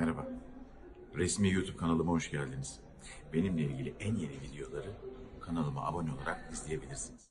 Merhaba. Resmi YouTube kanalıma hoş geldiniz. Benimle ilgili en yeni videoları kanalıma abone olarak izleyebilirsiniz.